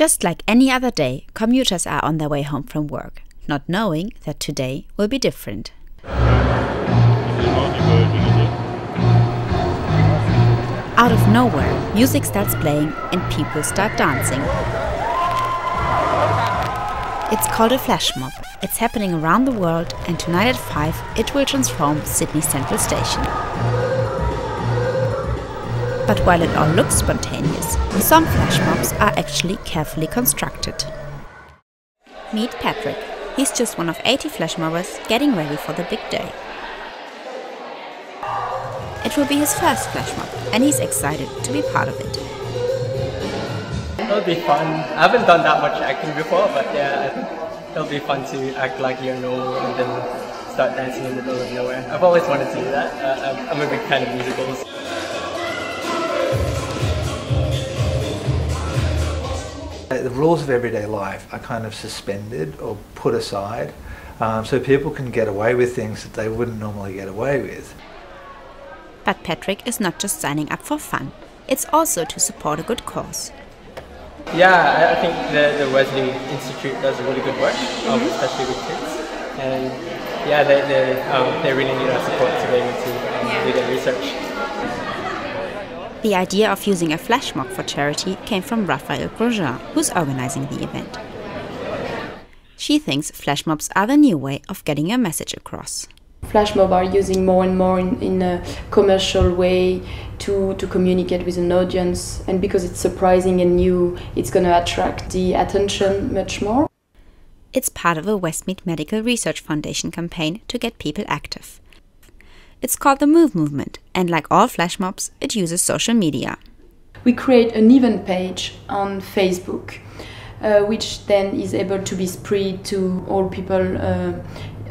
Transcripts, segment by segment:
Just like any other day, commuters are on their way home from work, not knowing that today will be different. Out of nowhere, music starts playing and people start dancing. It's called a flash mob. It's happening around the world, and tonight at 5 it will transform Sydney Central Station. But while it all looks spontaneous, some flash mobs are actually carefully constructed. Meet Patrick. He's just one of 80 flash mobbers getting ready for the big day. It will be his first flash mob, and he's excited to be part of it. It'll be fun. I haven't done that much acting before, but yeah, I think it'll be fun to act like you're normal and then start dancing in the middle of nowhere. I've always wanted to do that. Uh, I'm a big fan of musicals. The rules of everyday life are kind of suspended or put aside um, so people can get away with things that they wouldn't normally get away with. But Patrick is not just signing up for fun, it's also to support a good cause. Yeah, I think the, the Wesley Institute does a really good work, um, mm -hmm. especially with kids. And yeah, they, they, um, they really need our support to be able to um, do their research. The idea of using a flash mob for charity came from Raphael Grosjean, who's organizing the event. She thinks flash mobs are the new way of getting your message across. Flash mob are using more and more in, in a commercial way to, to communicate with an audience, and because it's surprising and new, it's going to attract the attention much more. It's part of a Westmead Medical Research Foundation campaign to get people active. It's called the Move Movement, and like all flash mobs, it uses social media. We create an event page on Facebook, uh, which then is able to be spread to all people uh,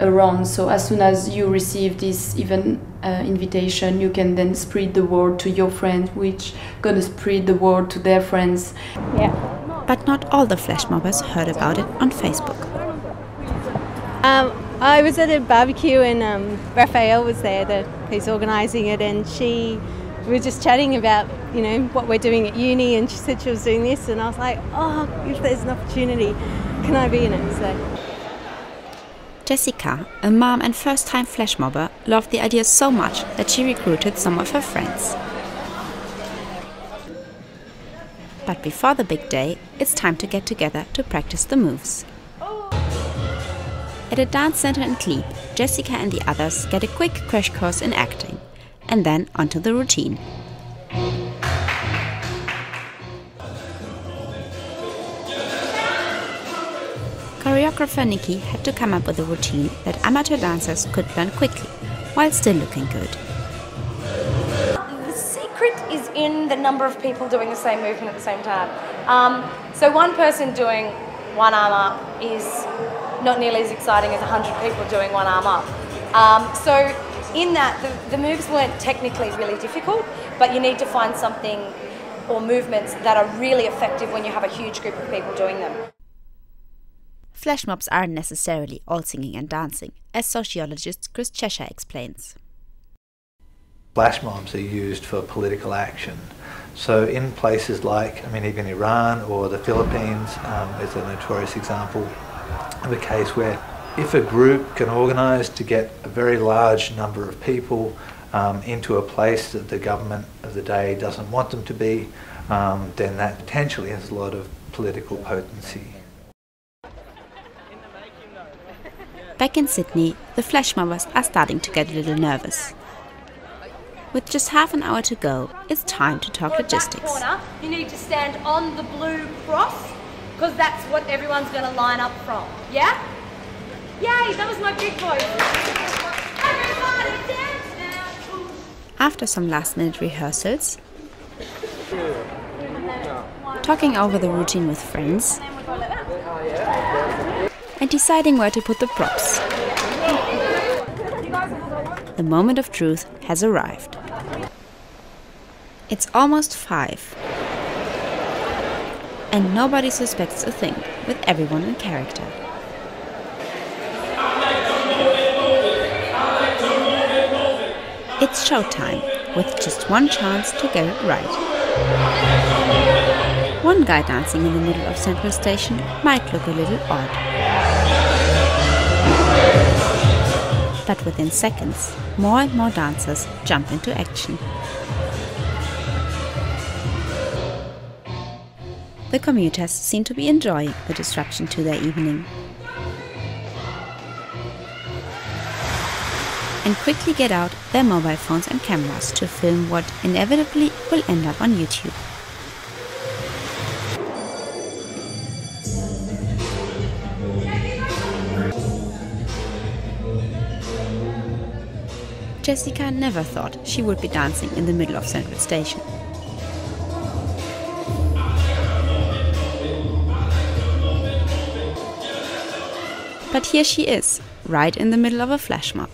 around. So as soon as you receive this event uh, invitation, you can then spread the word to your friends, which gonna spread the word to their friends. Yeah. But not all the flash mobbers heard about it on Facebook. Um, I was at a barbecue and um, Raphael was there, the, who's organising it, and she we were just chatting about you know what we're doing at uni, and she said she was doing this, and I was like, oh, if there's an opportunity, can I be in it? So. Jessica, a mom and first-time flash mobber, loved the idea so much that she recruited some of her friends. But before the big day, it's time to get together to practice the moves. At a dance center in Glebe, Jessica and the others get a quick crash course in acting, and then onto the routine. Choreographer Nikki had to come up with a routine that amateur dancers could learn quickly, while still looking good. The secret is in the number of people doing the same movement at the same time. Um, so one person doing one arm up is not nearly as exciting as 100 people doing one arm up. Um, so in that, the, the moves weren't technically really difficult, but you need to find something or movements that are really effective when you have a huge group of people doing them. Flash mobs aren't necessarily all singing and dancing, as sociologist Chris Chesher explains. Flash mobs are used for political action. So in places like, I mean, even Iran or the Philippines um, is a notorious example of a case where if a group can organise to get a very large number of people um, into a place that the government of the day doesn't want them to be, um, then that potentially has a lot of political potency. Back in Sydney, the flash mobbers are starting to get a little nervous. With just half an hour to go, it's time to talk logistics. Corner, you need to stand on the blue cross because that's what everyone's going to line up from. Yeah? Yay, that was my big voice. After some last minute rehearsals, talking over the routine with friends, and deciding where to put the props. The moment of truth has arrived. It's almost five and nobody suspects a thing, with everyone in character. It's showtime, with just one chance to get it right. One guy dancing in the middle of Central Station might look a little odd. But within seconds, more and more dancers jump into action. The commuters seem to be enjoying the disruption to their evening. And quickly get out their mobile phones and cameras to film what inevitably will end up on YouTube. Jessica never thought she would be dancing in the middle of Central Station. But here she is, right in the middle of a flash mob.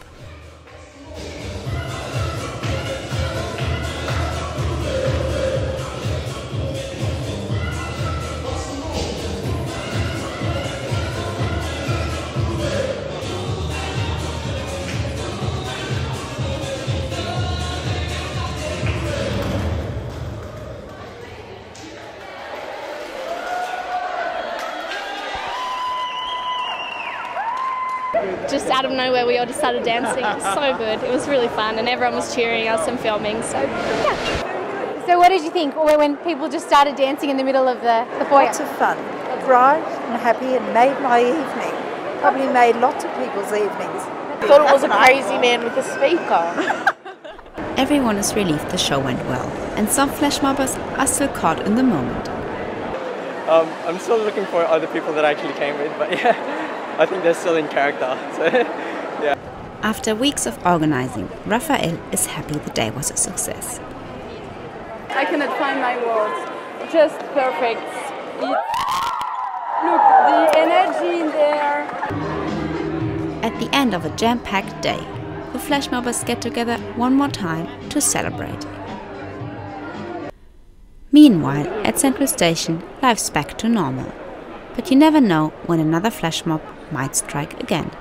Just out of nowhere we all just started dancing. It was so good. It was really fun and everyone was cheering us and filming. So yeah. So what did you think when people just started dancing in the middle of the, the foyer? Lots of fun. Bright and happy and made my evening. Probably made lots of people's evenings. I thought it was a crazy man with a speaker. Everyone is relieved the show went well, and some flash mobbers are still caught in the moment. Um, I'm still looking for other people that I actually came with, but yeah, I think they're still in character. So, yeah. After weeks of organizing, Raphael is happy the day was a success. I cannot find my words. Just perfect. It, look, the energy in there. At the end of a jam packed day, the flash mobbers get together one more time to celebrate. Meanwhile, at Central Station, life's back to normal. But you never know when another flash mob might strike again.